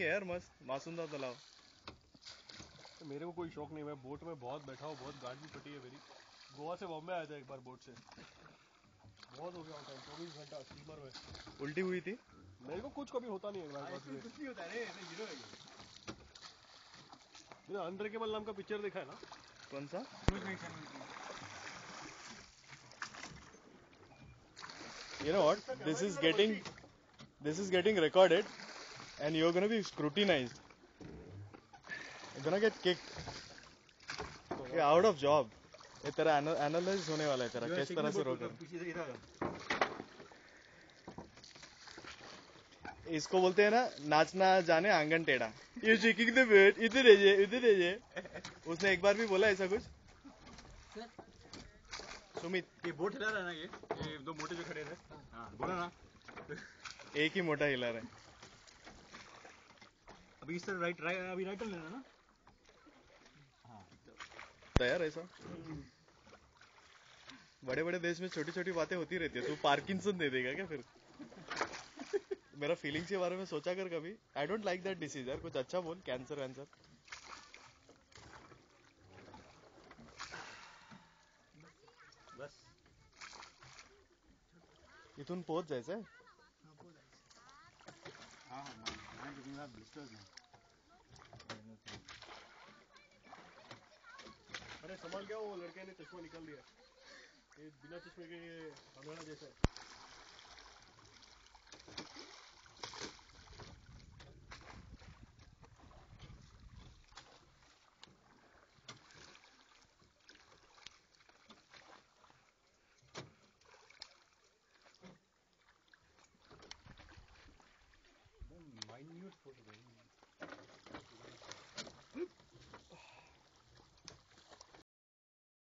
जाएँगे यार मस्त मासूंदा तालाब तो मेरे को कोई शौक नहीं मैं बोट में बहुत बैठा हूँ बहुत गांड भी फटी है मेरी। गोवा से बॉम्बे आया था एक बार बोट से। बहुत हो गया टाइम चौबीस घंटा स्टीमर में। उल्टी हुई थी? मेरे को कुछ कभी होता नहीं है हाँ, कुछ नहीं होता है रे हीरो है ये। ये अनब्रेकेबल नाम का पिक्चर देखा है ना? कौन सा? you know what? This is getting this is getting recorded. And you're gonna be scrutinized. You're gonna get kicked. You're out of job. ये तेरा एनालाइज होने वाला है तेरा किस तरह से रोक इसको बोलते हैं ना नाचना जाने आँगन टेढ़ा। ये शेकिंग द बेट इधर ये इधर ये उसने एक बार भी बोला ऐसा कुछ? सुमित। ये बोट हिला रहा है ना ये? ये दो मोटे जो खड़े थे। हाँ बोला ना। एक ही मोटा हिला रहा है। अभी इस तरह राइट राइट अभी राइट लेना ना? हाँ। तैयार ऐसा? बड़े बड़े देश में छोटी छोटी बातें होती रहती है। तू पार्किंसन दे देगा क्या फिर? मेरा फीलिंग्स के बारे में सोचा कर कभी। I don't like that disease यार। कुछ अच्छा बोल। कैंसर वैंसर बस। इथून पोहोच जायचंय हाँ। हाँ मैं कितनी बार ब्लिस्टर्स ना अरे संभाल क्या वो लड़के ने चश्मा निकाल दिया ये बिना चश्मे के ये अंधेरा जैसा है। Minute photo